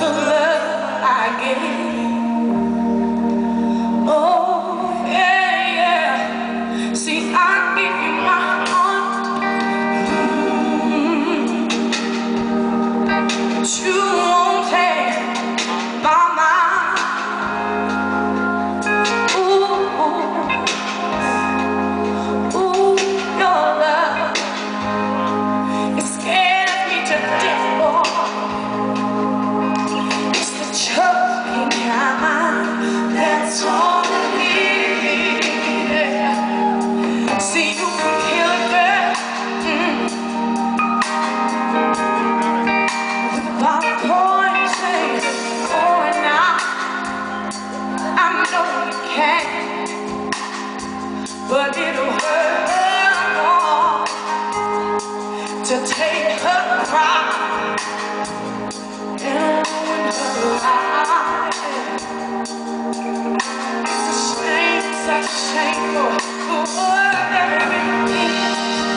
the love I gave. Oh, yeah, yeah. See, I my you take her pride her life. It's a shame, such a shame for, for everything.